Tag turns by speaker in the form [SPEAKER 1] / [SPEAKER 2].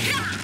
[SPEAKER 1] Yeah!